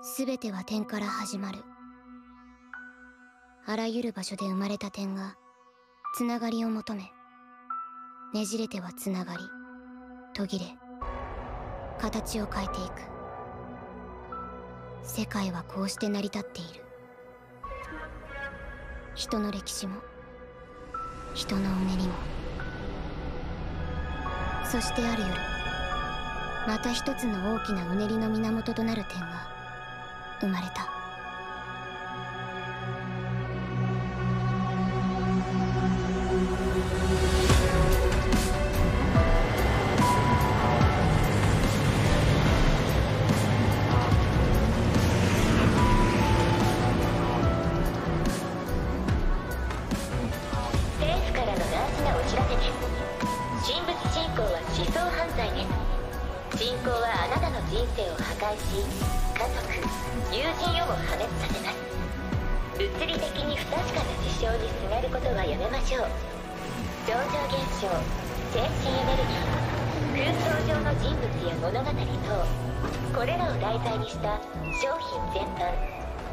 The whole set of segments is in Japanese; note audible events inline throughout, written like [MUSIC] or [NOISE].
全ては点から始まる。あらゆる場所で生まれた点がつながりを求めねじれてはつながり途切れ形を変えていく。世界はこうして成り立っている。人の歴史も人のうねりも。そしてある夜また一つの大きなうねりの源となる点が生まれた。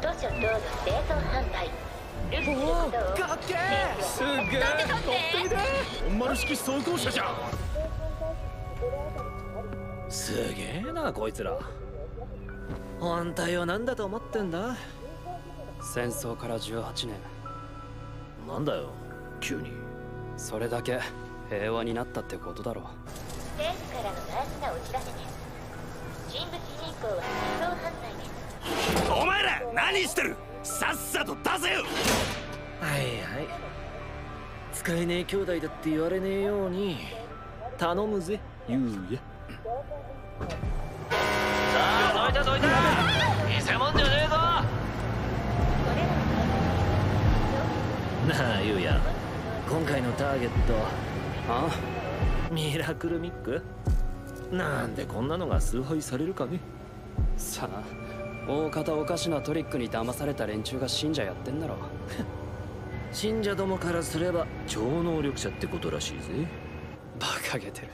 図書等の製造販売ルフすることをかっけーすげえとってみて本丸式装甲車じゃん。すげえなこいつら本体は何だと思ってんだ？戦争から18年。なんだよ。急に。それだけ平和になったってことだろ。政府からの大事なお知らせです人物侵攻は思想犯罪ですお前ら何してる？さっさと出せよ！はいはい。使えねえ兄弟だって言われねえように。頼むぜ。ゆうや。さあどいたどいた。偽物じゃねえぞ。なあゆうや。今回のターゲット。あ？ミラクルミック？なんでこんなのが崇拝されるかね。さあ大方おかしなトリックに騙された連中が信者やってんだろ。[LAUGHS] 信者どもからすれば超能力者ってことらしいぜ。バカげてる。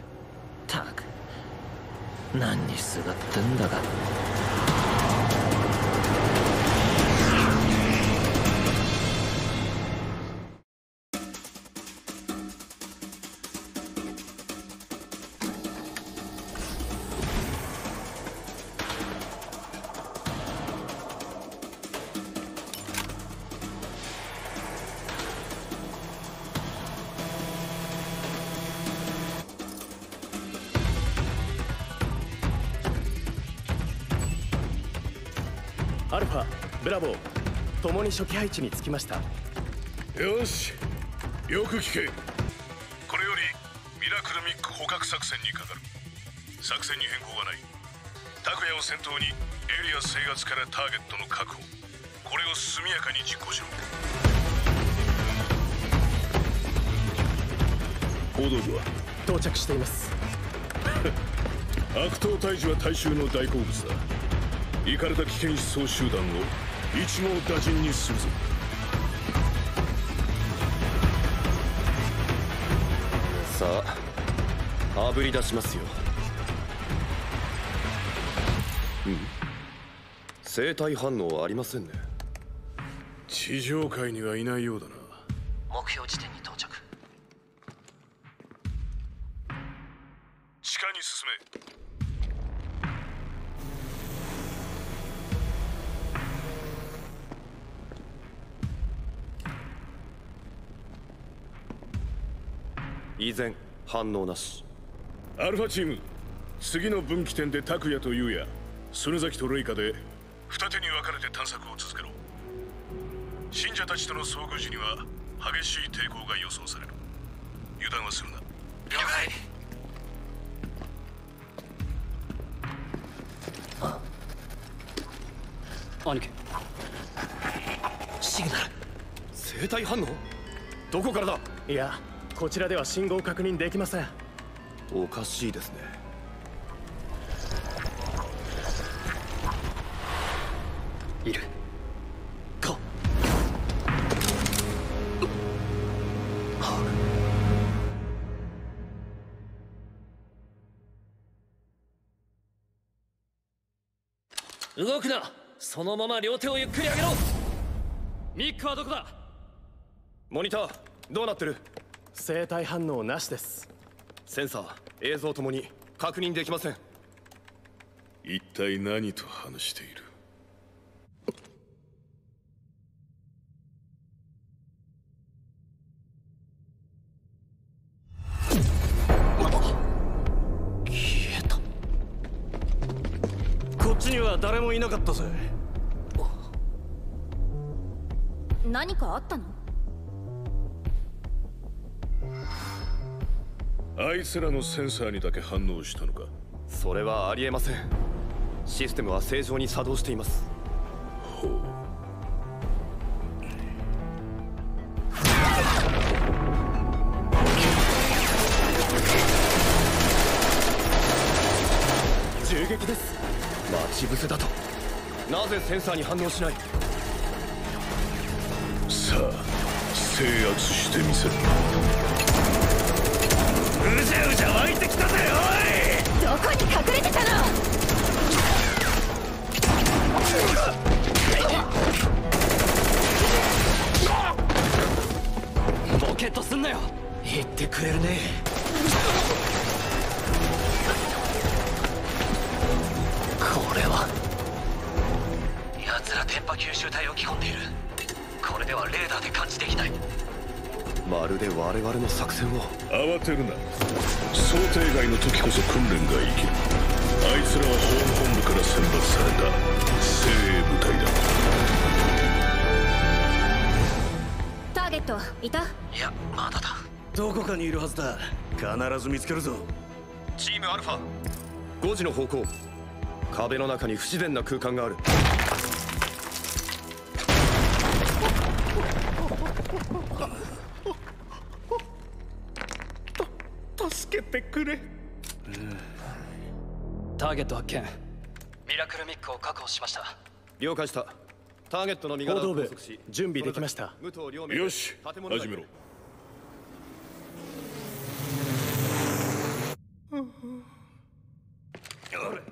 たく。何にすがってんだかルファブラボー共に初期配置につきました。よしよく聞け。これよりミラクルミック捕獲作戦にかかる。作戦に変更はない。拓也を先頭にエリア制圧からターゲットの確保。これを速やかに実行しろ。報道部は？到着しています。[LAUGHS] 悪党退治は大衆の大好物だイカれた危険思想集団を一網打尽にするぞ。さああぶり出しますよ。うん。生体反応はありませんね。地上界にはいないようだな。目標地点依然反応なし。アルファチーム次の分岐点で拓也と優也。曽根崎とレイカで二手に分かれて探索を続けろ。信者たちとの遭遇時には激しい抵抗が予想される。油断はするな。了解。兄貴。シグナル。生体反応？どこからだ？いやこちらでは信号確認できません。おかしいですね。いる。こ動くな。そのまま両手をゆっくり上げろ。ミックはどこだ？モニターどうなってる？生体反応なしです。センサー映像ともに確認できません。一体何と話している？消えた。こっちには誰もいなかったぜ。何かあったの？あいつらのセンサーにだけ反応したのか？それはありえません。システムは正常に作動しています。ほう。銃撃です。待ち伏せだと。なぜセンサーに反応しない？さあ制圧してみせるうじゃうじゃ湧いてきたぜおい！どこに隠れてたの？ボケッとすんなよ。言ってくれるね。これは。奴ら電波吸収体を着込んでいる。これではレーダーで感知できない。まるで我々の作戦を。慌てるな。想定外の時こそ訓練が生きる。あいつらは法務本部から選抜された。精鋭部隊だ。ターゲットいた？いやまだだ。どこかにいるはずだ。必ず見つけるぞ。チームアルファ。5時の方向。壁の中に不自然な空間があるけてくれ。ターゲット発見。ミラクルミックを確保しました。了解した。ターゲットの身柄を拘束し準備できました。よし建物内始めろ。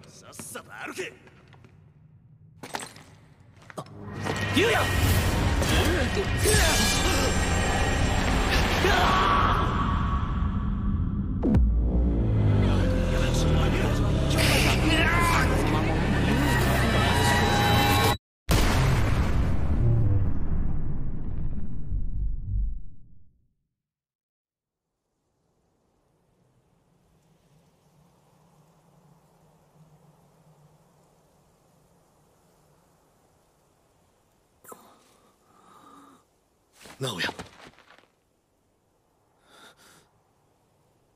さっさと歩け直哉。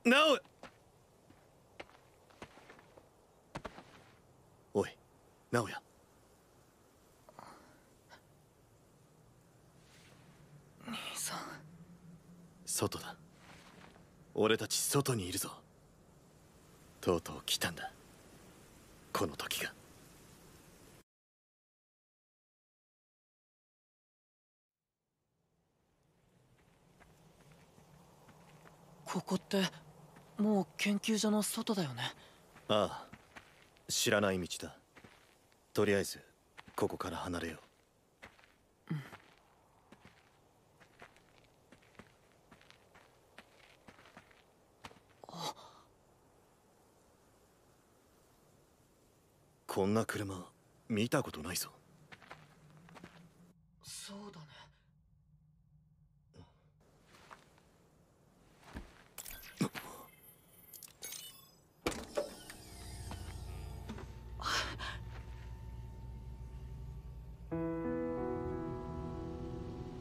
直哉。おい直哉。兄さん。外だ。俺たち外にいるぞ。とうとう来たんだ。この時がここってもう研究所の外だよね？ああ知らない道だ。とりあえずここから離れよう。こんな車見たことないぞ。そうだね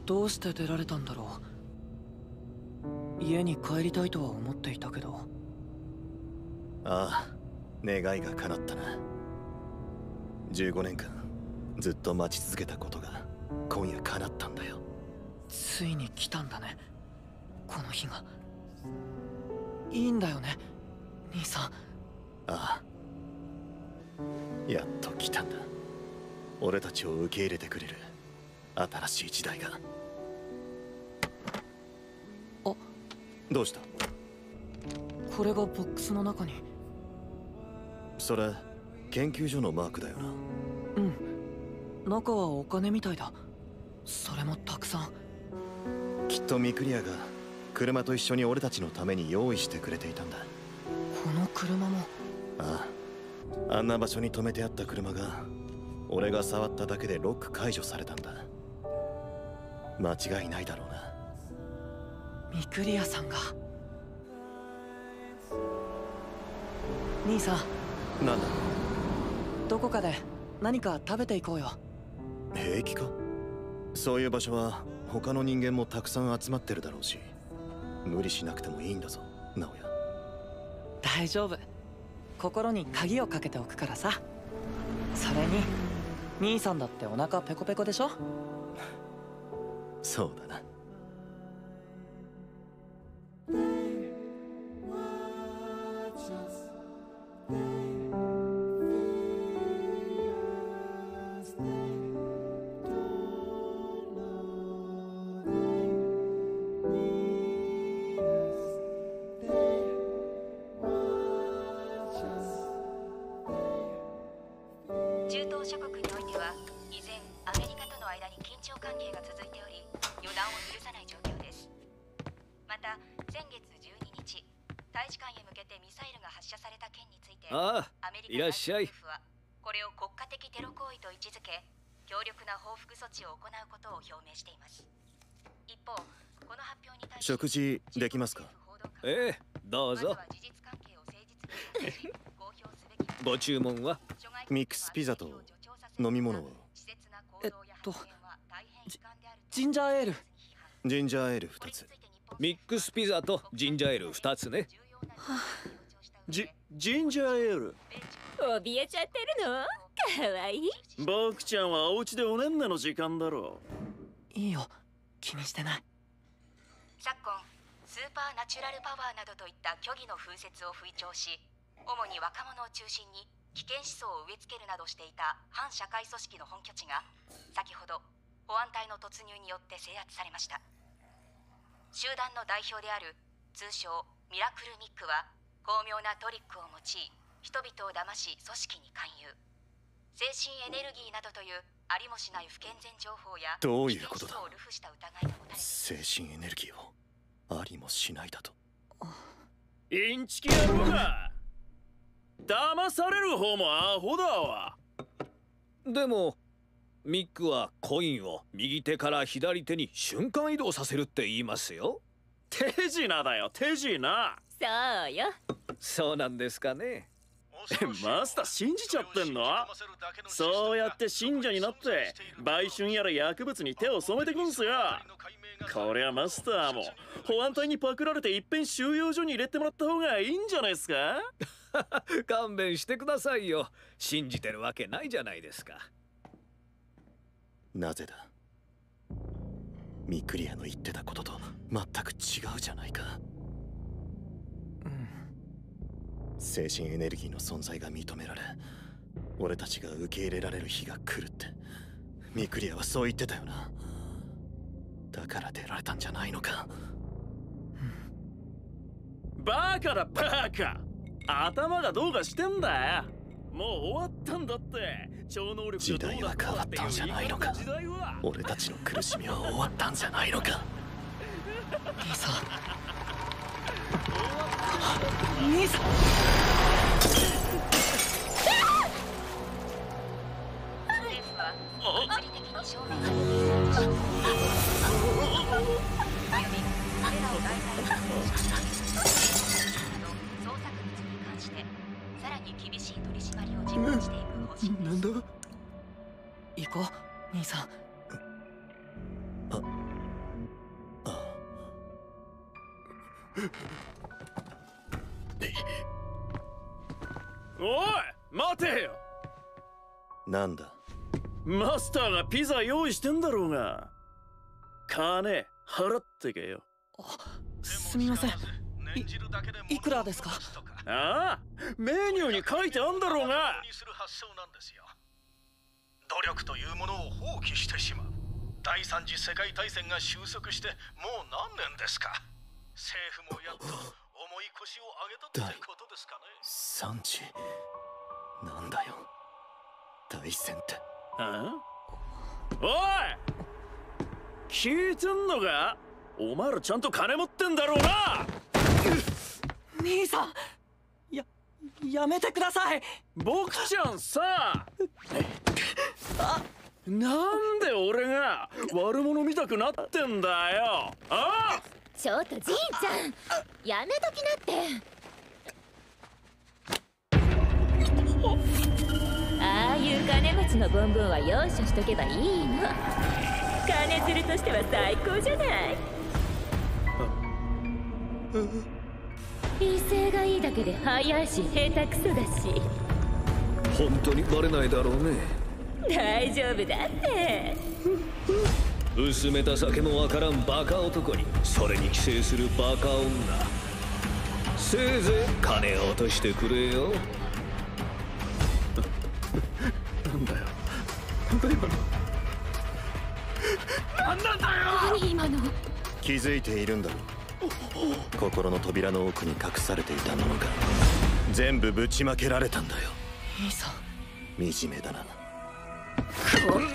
どうして出られたんだろう。家に帰りたいとは思っていたけど。ああ願いが叶ったな。15年間ずっと待ち続けたことが今夜叶ったんだよ。ついに来たんだね。この日が。いいんだよね兄さん。ああ。やっと来たんだ。俺たちを受け入れてくれる新しい時代がどうした？これがボックスの中に。それ研究所のマークだよな。うん。中はお金みたいだ。それもたくさん。きっとミクリアが車と一緒に俺たちのために用意してくれていたんだ。この車も。ああ。あんな場所に止めてあった車が俺が触っただけでロック解除されたんだ。間違いないだろうなミクリアさんが。兄さん。なんだ？どこかで何か食べていこうよ。平気か？そういう場所は他の人間もたくさん集まってるだろうし無理しなくてもいいんだぞ直哉。大丈夫。心に鍵をかけておくからさ。それに兄さんだってお腹ペコペコでしょ？[LAUGHS] そうだな予断を許さない状況です。また先月12日大使館へ向けてミサイルが発射された件についてああアメリカいらっしゃい。大統領府はこれを国家的テロ行為と位置づけ強力な報復措置を行うことを表明しています。一方この発表に対し食事できますか？ええどうぞ。ご注文は？ミックスピザと飲み物を？えっとジジンジャーエール。ジンジャーエール2つ。ミックスピザとジンジャーエール2つね。ジジンジャーエール？怯えちゃってるの？かわいい。僕ちゃんはお家でおねんねの時間だろ。いいよ。気にしてない。昨今スーパーナチュラルパワーなどといった虚偽の風説を吹聴し主に若者を中心に危険思想を植え付けるなどしていた反社会組織の本拠地が先ほど保安隊の突入によって制圧されました。集団の代表である通称ミラクルミックは巧妙なトリックを用い人々を騙し組織に勧誘。精神エネルギーなどというありもしない不健全情報やどういうことだ？危険思想を流布した疑いが持たれています。精神エネルギーをありもしないだと。インチキ野郎が騙される方もアホだわ。でもミックはコインを右手から左手に瞬間移動させるって言いますよ。手品だよ手品。そうよ。そうなんですかね。え [LAUGHS] マスター信じちゃってんの？そうやって信者になって売春やら薬物に手を染めてくんすよ。こりゃマスターも保安隊にパクられていっぺん収容所に入れてもらった方がいいんじゃないですか？[LAUGHS] 勘弁してくださいよ。信じてるわけないじゃないですかなぜだ？ミクリアの言ってたことと全く違うじゃないか。精神エネルギーの存在が認められ俺たちが受け入れられる日が来るって。ミクリアはそう言ってたよな。だから出られたんじゃないのか。バカだバカ。頭がどうかしてんだよ。もう終わったんだって。超能力時代は変わったんじゃないのか。時代は。俺たちの苦しみは終わったんじゃないのか。兄さん。兄さん。政府は物理的に証明がしてさらに厳しい取り締まりを実行していく方針です。なんだ？行こう兄さん。おい待てよ。なんだ？マスターがピザ用意してんだろうが。金払ってけよ。すみません。いいくらですか？ああメニューに書いてあんだろうが。努力というものを放棄してしまう。第三次世界大戦が収束してもう何年ですか。政府もやっと重い腰を上げたってことですかね。産地なんだよ。大戦って。あおい聞いてんのか？お前らちゃんと金持ってんだろうな兄さんややめてください。僕ちゃんさ。なんで俺が悪者見たくなってんだよ。あ？ちょっとじいちゃんやめときなって。ああいう金持ちのボンボンは容赦しとけばいいの。金づるとしては最高じゃない威勢がいいだけで早いし下手くそだし。本当にバレないだろうね。大丈夫だって。薄めた酒もわからんバカ男にそれに寄生するバカ女。せいぜい金を落としてくれよ。なんだよ。なんだ今の。何なんだよ。何今の。気づいているんだろ心の扉の奥に隠されていたものが全部ぶちまけられたんだよ。兄さん惨めだな。この野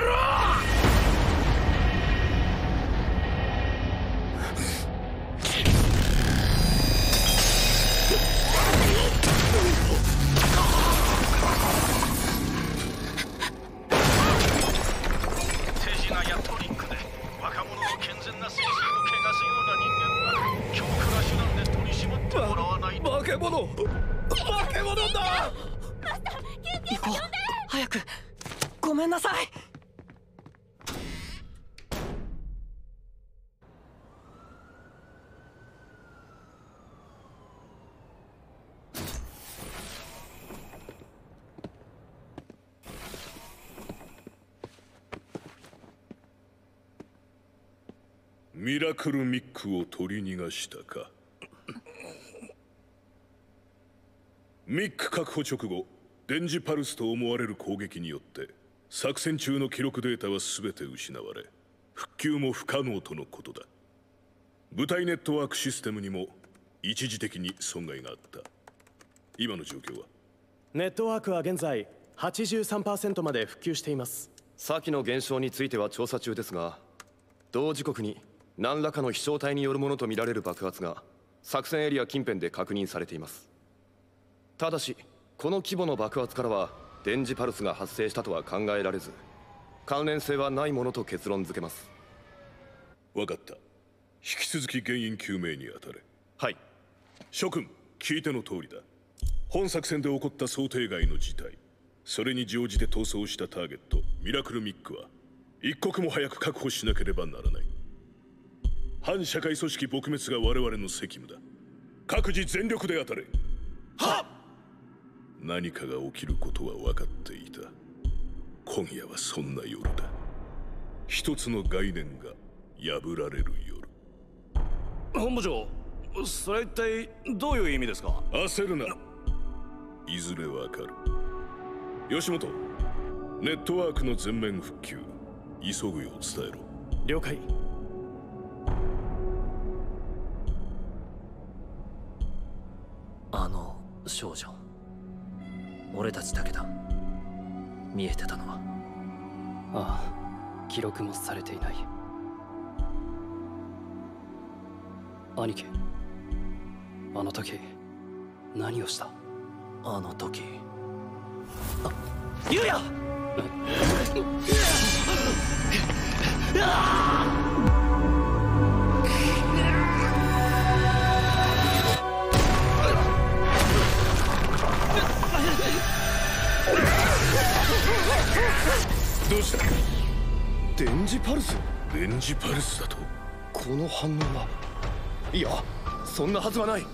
郎ミラクルミックを取り逃がしたか。ミック確保直後電磁パルスと思われる攻撃によって作戦中の記録データは全て失われ復旧も不可能とのことだ。部隊ネットワークシステムにも一時的に損害があった。今の状況は？ネットワークは現在83%まで復旧しています。先の現象については調査中ですが同時刻に何らかの飛翔体によるものとみられる爆発が作戦エリア近辺で確認されています。ただしこの規模の爆発からは電磁パルスが発生したとは考えられず関連性はないものと結論付けます。分かった。引き続き原因究明に当たれ。はい。諸君聞いての通りだ。本作戦で起こった想定外の事態。それに乗じて逃走したターゲットミラクルミックは一刻も早く確保しなければならない反社会組織撲滅が我々の責務だ。各自全力で当たれ。はっ！何かが起きることは分かっていた。今夜はそんな夜だ。一つの概念が破られる夜。本部長それ一体どういう意味ですか？焦るな。いずれわかる。吉本ネットワークの全面復旧。急ぐよう伝えろ。了解少女。俺たちだけだ。見えてたのは。ああ記録もされていない。兄貴あの時何をした？あの時。ゆうやどうした？電磁パルス？電磁パルスだと？この反応は？いやそんなはずはない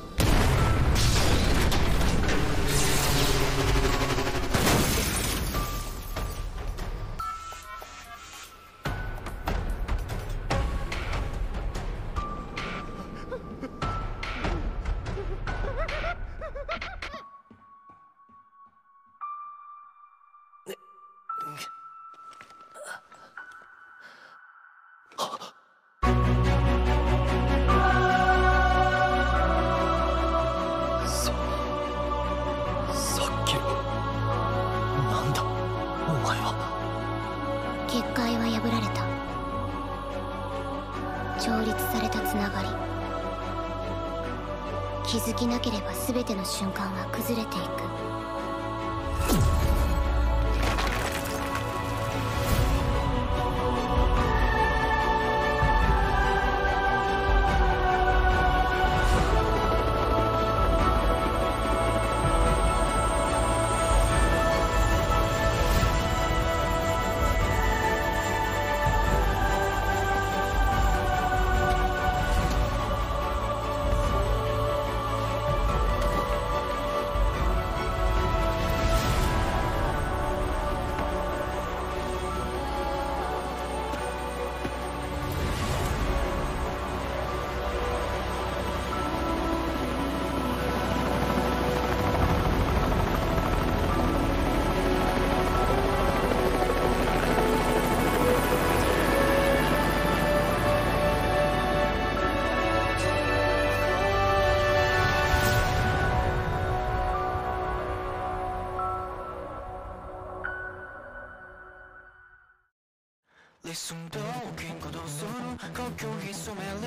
気づきなければ全ての瞬間は崩れていく。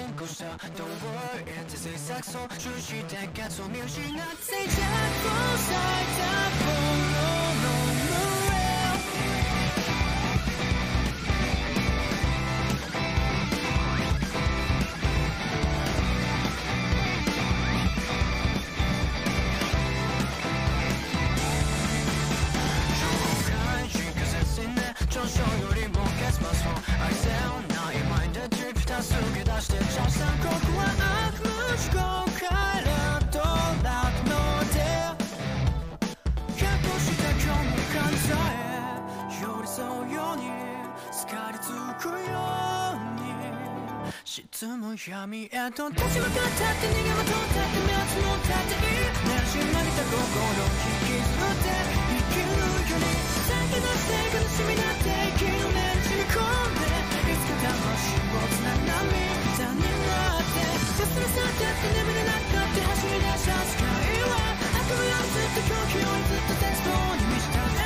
潜めリンクした Don't worry って制作そう中止で活を見失沈む闇へと立ち向かったって逃げまとったって目つむったっていいねじ曲げた心引きずって生きるより先出して悲しみだって生きる染み込んでいつか魂をつながみ歌になって進み去ってって眠れなくなって走り出した世界は悪夢をずっと狂気をずっと絶望に満ちたね